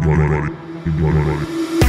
バラバラバラバラ